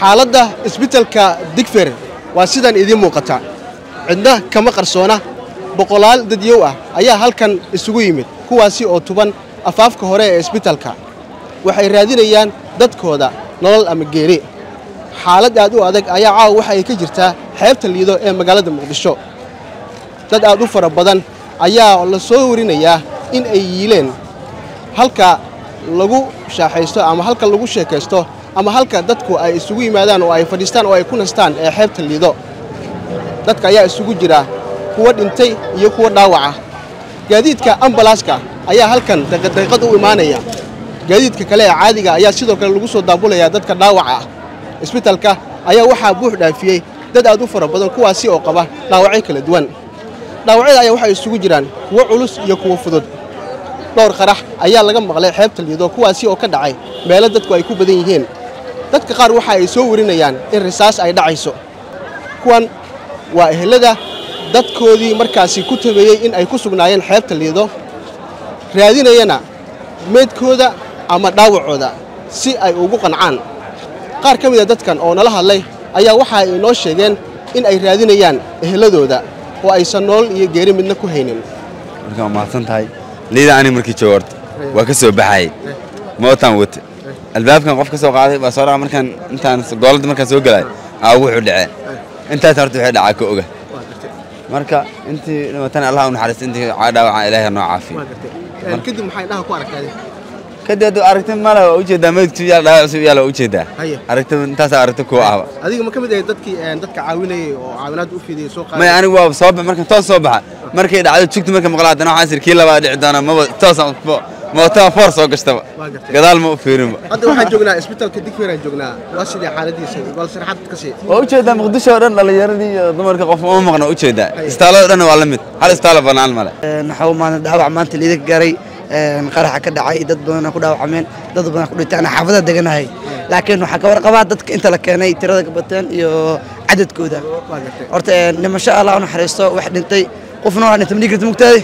xaaladda isbitalka digfer waa sidan idiin muuqata. Cidna kama qarsoona boqolaal dadyow ah ayaa halkan isugu yimid kuwaasi oo tuban afaafka hore ee isbitalka waxay raadinayaan dadkooda nolol ama geeri. Xaalad aad u adag ayaa caawa waxa ay ka jirtaa xeebta liido ee magaalada muqdisho. Dad aad u fara badan ayaa la soo warinayaa in ay yiileen halka lagu shaaxaysto ama halka lagu sheekaysto ama halka dadku ay isugu yimaadaan oo ay fadhiistaan oo ay ku nastaan ee xeebta liido. Dadka ayaa isugu jira kuwa dhintay iyo kuwa dhaawaca. Gaadiidka ambalaaska ayaa halkan daqiiqad u imaanaya. Gaadiidka kale ee caadiga ayaa sidoo kale lagu soo daabulayaa dadka dhaawaca. Ah isbitalka ayaa waxaa buux dhaafiyey dad aad u fara badan kuwaasi oo qaba dhaawacyo kala duwan. Dhaawacyada ayaa waxay isugu jiraan kuwo culus iyo kuwo fudud. Dhowr qarax ayaa laga maqlay xeebta liido kuwaasi oo ka dhacay meelo dadku ay ku badan yihiin dadka qaar waxa ay soo warinayaan in risaas ay dhacayso. Kuwan waa ehelada dadkoodii markaasi ku tabeeyey in ay ku sugnaayeen xeebta liido raadinayana meydkooda ama dhaawacooda si ay ugu qancaan. Qaar ka mid a dadkan oo nala hadlay ayaa waxa ay inoo sheegeen in ay raadinayaan eheladooda oo aysan nolol iyo geeri midna ku haynin. Marka waa tahay liida ani markii joogo horta waa ka soo baxayay mootaan wate albaabkan qof ka soo qaaday baa soo markaan intaan gooladda markaan soo galay aa wuxuu dhacee intaas horta waxay dhacaa ka oga. Marka intii dhimatana allah u naxariista intii dhaawacan ilaahay noo caafiyo. Kadib maxay dhaha ku aragtay? Kadib hadduu aragti male waa u jeedaa meydku yaal dhaawac cusub yaal waa u jeedaa aragti intaasaa aragti kuwa ahba adiga ma ka mid ahay dadkii dadka caawinayay oo caawinaad u fidiyey soo may anigu waa soo bax markaan toos soo baxa markay dhacdo jugta marka maqlaa haddana waxaan sir kii labaa dhici doona maba toosaan mootaa foor soo gashtaba gadaal ma u fiirinba hadda waxaan joognaa isbitaalka digferaan joognaa waa sidii xaaladiisa bal sarxad ka sii waa u jeedaa muqdisho oo dhan dhallinyaradii iyo dumarka qof uma maqna u jeedaa istaalada dhan waa la mid hal istaalo bannaan male naxaw maanta dhaawac maanta liida garay qaraxa ka dhacay dad badanaa ku dhaawacmeen dad badanaa ku dhintay ana xaafada deganahay laakiin waxaa ka warqabaa dadka inta la keenay tirada ka bateen iyo cadadkooda horta dhimasho allah u naxariisto wax dhintay qofna waa dhintay ma dhigi karta mugtaadi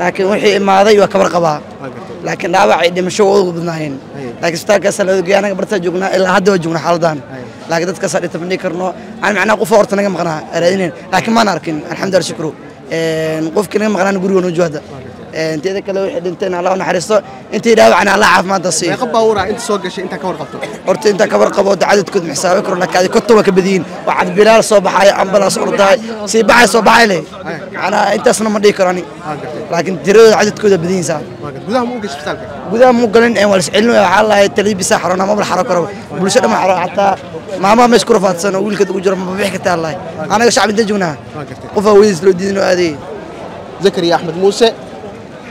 laakiin wixii imaaday waa ka warqabaa laakiin dhaawac ay dhimasho waa ugu badnaayeen laakiin isbitaalkaasaa la ogeeyay anaga bartaa joognaa ilaa hadda waa joognaa xaaladan laakiin dadkaasaa dhinta ma dhigi karno ani macnaha qofa horta naga maqnaa raadinayn laakiin maan arkin alxamdulillah shukru qofkii naga maqnaan guriga noo jooda inteeda kale wixii dhinteen allah u naxariisto intii dhaawacna allah caafimaadda siiyo meeqa baawura inta soo gashay intaa ka warqabto horta intaa ka warqabo da cadadkood ma xisaabi karo laakiin konton waa ka badiyin waa cadbilaal soo baxaya ambalaas ordaay sii baxay soo baxay leh macnaha intaasna ma dhihi karo ani laakiin tiradooda cadadkooda badiyin saa gudaha ma u gashay isbitaalka gudaha mu galin een waa la iscelin waxaa lahay taladi bisaa xarona maba la xaro karo bulsho dhan ma xaro xataa maamaha meesha ku rafaadsan oo wiilka ugu jiro ma bixi kartaa lahay anaga shacbi inta joognaa qof hawadiis loo diidin oo aadayay zakariya axmed muuse